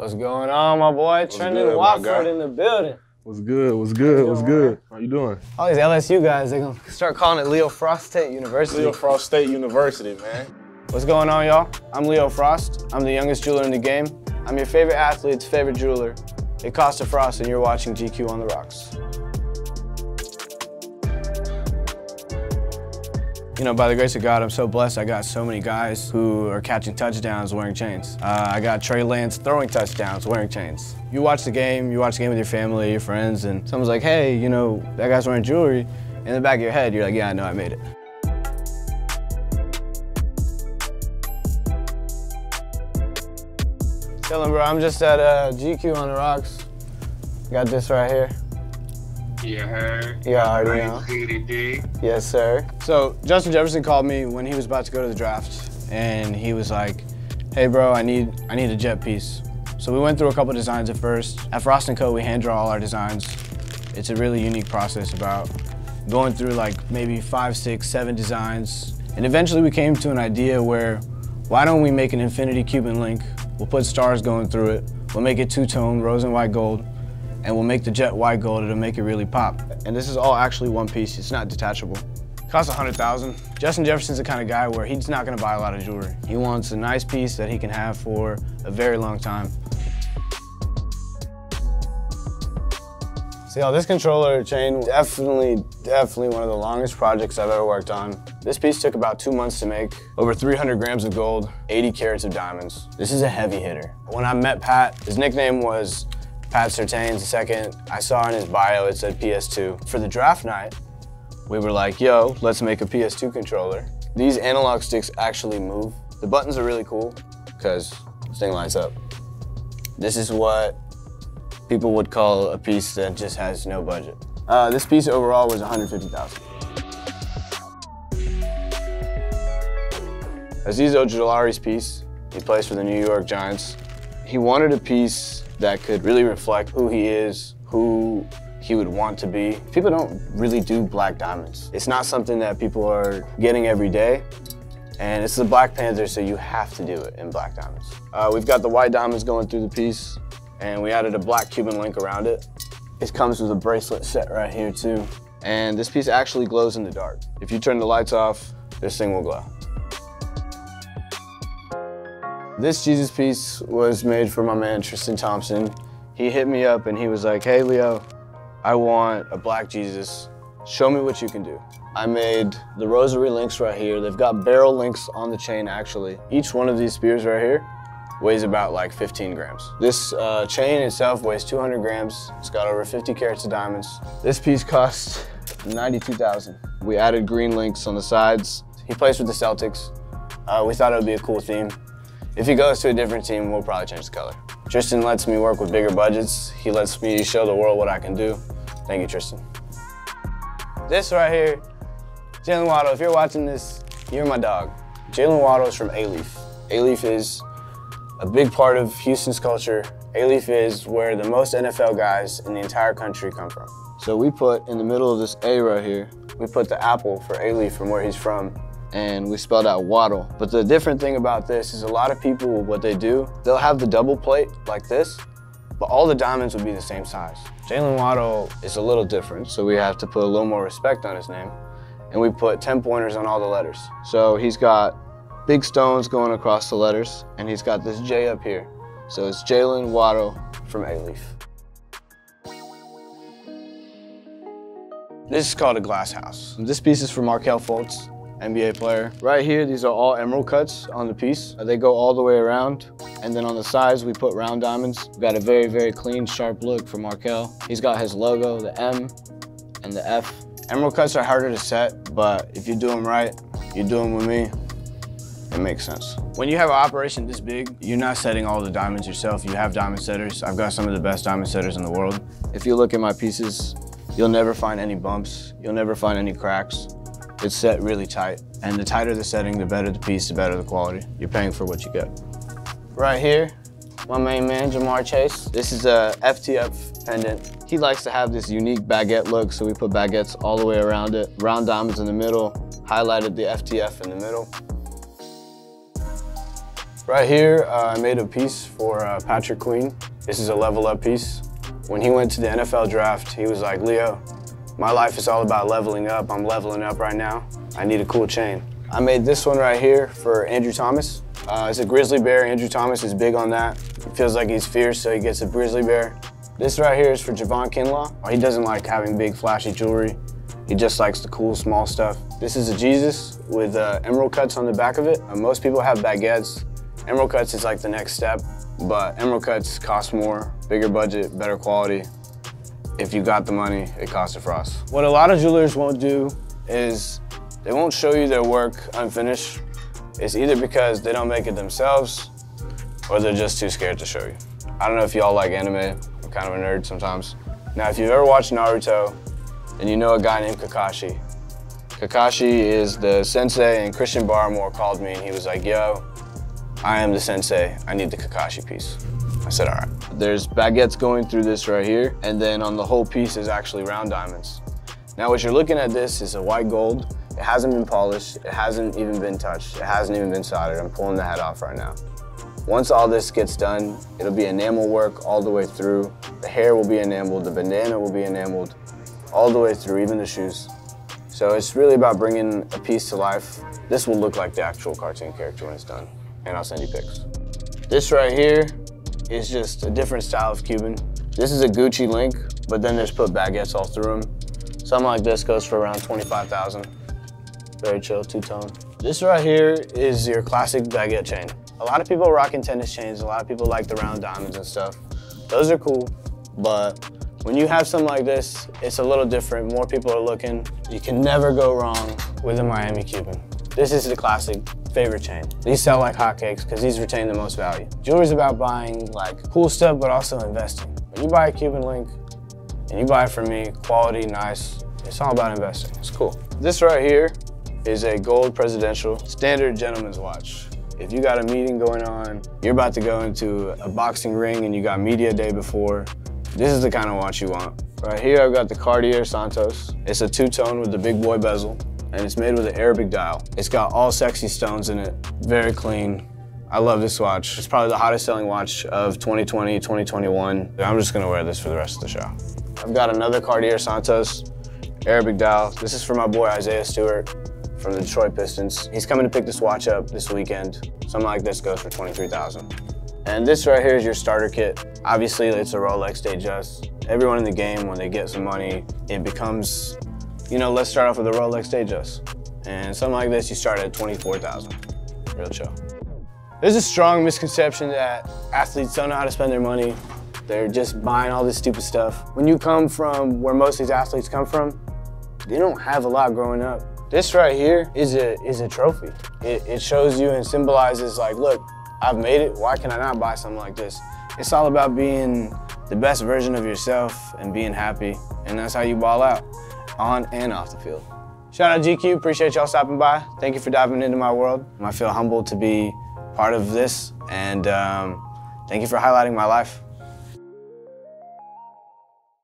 What's going on, my boy? Trending good, Watford in the building. What's good? What's good? What's good? How you doing? All these LSU guys, they're gonna start calling it Leo Frost State University. Leo Frost State University, man. What's going on, y'all? I'm Leo Frost. I'm the youngest jeweler in the game. I'm your favorite athlete's favorite jeweler, Acosta Frost, and you're watching GQ on the Rocks. You know, by the grace of God, I'm so blessed. I got so many guys who are catching touchdowns wearing chains. Uh, I got Trey Lance throwing touchdowns wearing chains. You watch the game, you watch the game with your family, your friends, and someone's like, hey, you know, that guy's wearing jewelry. In the back of your head, you're like, yeah, I know I made it. Chillin', bro. I'm just at uh, GQ on the rocks. Got this right here. You heard? You already know. Yes, sir. So Justin Jefferson called me when he was about to go to the draft, and he was like, "Hey, bro, I need I need a jet piece." So we went through a couple designs at first. At Frost & Co, we hand draw all our designs. It's a really unique process about going through like maybe five, six, seven designs, and eventually we came to an idea where why don't we make an infinity Cuban link? We'll put stars going through it. We'll make it two-tone, rose and white gold, and we'll make the jet white gold. It'll make it really pop. And this is all actually one piece. It's not detachable. Costs a hundred thousand. Justin Jefferson's the kind of guy where he's not gonna buy a lot of jewelry. He wants a nice piece that he can have for a very long time. See, y'all, this controller chain, definitely, definitely one of the longest projects I've ever worked on. This piece took about two months to make, over 300 grams of gold, 80 carats of diamonds. This is a heavy hitter. When I met Pat, his nickname was Pat Surtain's. The second I saw in his bio, it said PS2. For the draft night, we were like, yo, let's make a PS2 controller. These analog sticks actually move. The buttons are really cool because this thing lights up. This is what people would call a piece that just has no budget. Uh, this piece overall was 150,000. Azeez Ojulari's piece, he plays for the New York Giants. He wanted a piece that could really reflect who he is, who he would want to be. People don't really do black diamonds. It's not something that people are getting every day. And it's the Black Panther, so you have to do it in black diamonds. Uh, we've got the white diamonds going through the piece, and we added a black Cuban link around it. It comes with a bracelet set right here too. And this piece actually glows in the dark. If you turn the lights off, this thing will glow. This Jesus piece was made for my man Tristan Thompson. He hit me up and he was like, hey Leo, I want a black Jesus. Show me what you can do. I made the rosary links right here. They've got barrel links on the chain actually. Each one of these spears right here weighs about like 15 grams. This uh, chain itself weighs 200 grams. It's got over 50 carats of diamonds. This piece cost 92,000. We added green links on the sides. He plays with the Celtics. Uh, we thought it would be a cool theme. If he goes to a different team, we'll probably change the color. Tristan lets me work with bigger budgets. He lets me show the world what I can do. Thank you, Tristan. This right here, Jaylen Waddle, if you're watching this, you're my dog. Jaylen Waddle is from Alief. Alief is a big part of Houston's culture. Alief is where the most NFL guys in the entire country come from. So we put in the middle of this A right here, we put the apple for Alief from where he's from, and we spelled out Waddle. But the different thing about this is a lot of people, what they do, they'll have the double plate like this, but all the diamonds would be the same size. Jaylen Waddle is a little different, so we have to put a little more respect on his name. And we put 10 pointers on all the letters. So he's got big stones going across the letters, and he's got this J up here. So it's Jaylen Waddle from Alief. This is called a glass house. This piece is for Markelle Fultz, NBA player. Right here, these are all emerald cuts on the piece. Uh, they go all the way around. And then on the sides, we put round diamonds. We've got a very, very clean, sharp look for Markelle. He's got his logo, the M and the F. Emerald cuts are harder to set, but if you do them right, you do them with me, it makes sense. When you have an operation this big, you're not setting all the diamonds yourself. You have diamond setters. I've got some of the best diamond setters in the world. If you look at my pieces, you'll never find any bumps. You'll never find any cracks. It's set really tight. And the tighter the setting, the better the piece, the better the quality. You're paying for what you get. Right here, my main man, Ja'Marr Chase. This is a FTF pendant. He likes to have this unique baguette look, so we put baguettes all the way around it. Round diamonds in the middle, highlighted the FTF in the middle. Right here, uh, I made a piece for uh, Patrick Queen. This is a level up piece. When he went to the NFL draft, he was like, Leo, my life is all about leveling up. I'm leveling up right now. I need a cool chain. I made this one right here for Andrew Thomas. Uh, it's a grizzly bear. Andrew Thomas is big on that. He feels like he's fierce, so he gets a grizzly bear. This right here is for Javon Kinlaw. He doesn't like having big flashy jewelry. He just likes the cool small stuff. This is a Jesus with uh, emerald cuts on the back of it. Uh, most people have baguettes. Emerald cuts is like the next step, but emerald cuts cost more, bigger budget, better quality. If you got the money, it costs a frost. What a lot of jewelers won't do is they won't show you their work unfinished. It's either because they don't make it themselves or they're just too scared to show you. I don't know if y'all like anime. I'm kind of a nerd sometimes. Now, if you've ever watched Naruto, and you know a guy named Kakashi. Kakashi is the sensei, and Christian Barmore called me and he was like, yo, I am the sensei. I need the Kakashi piece. I said, all right. There's baguettes going through this right here, and then on the whole piece is actually round diamonds. Now, what you're looking at this is a white gold. It hasn't been polished. It hasn't even been touched. It hasn't even been soldered. I'm pulling the head off right now. Once all this gets done, it'll be enamel work all the way through. The hair will be enameled, the bandana will be enameled, all the way through, even the shoes. So it's really about bringing a piece to life. This will look like the actual cartoon character when it's done, and I'll send you pics. This right here is just a different style of Cuban. This is a Gucci link, but then there's put baguettes all through them. Something like this goes for around 25,000. Very chill, two-tone. This right here is your classic baguette chain. A lot of people rocking tennis chains. A lot of people like the round diamonds and stuff. Those are cool, but when you have something like this, it's a little different. More people are looking. You can never go wrong with a Miami Cuban. This is the classic favorite chain. These sell like hotcakes because these retain the most value. Jewelry's about buying like cool stuff, but also investing. When you buy a Cuban link and you buy it from me, quality, nice, it's all about investing. It's cool. This right here is a gold presidential standard gentleman's watch. If you got a meeting going on, you're about to go into a boxing ring and you got media day before, this is the kind of watch you want. Right here, I've got the Cartier Santos. It's a two-tone with the big boy bezel, and it's made with an Arabic dial. It's got all sexy stones in it, very clean. I love this watch. It's probably the hottest selling watch of 2020, 2021. I'm just gonna wear this for the rest of the show. I've got another Cartier Santos, Arabic dial. This is for my boy Isaiah Stewart from the Detroit Pistons. He's coming to pick this watch up this weekend. Something like this goes for 23,000. And this right here is your starter kit. Obviously, it's a Rolex Datejust. Everyone in the game, when they get some money, it becomes, you know, let's start off with a Rolex Datejust. And something like this, you start at 24,000. Real chill. There's a strong misconception that athletes don't know how to spend their money. They're just buying all this stupid stuff. When you come from where most of these athletes come from, they don't have a lot growing up. This right here is a, is a trophy. It, it shows you and symbolizes like, look, I've made it, why can I not buy something like this? It's all about being the best version of yourself and being happy, and that's how you ball out, on and off the field. Shout out GQ, appreciate y'all stopping by. Thank you for diving into my world. I feel humbled to be part of this, and um, thank you for highlighting my life.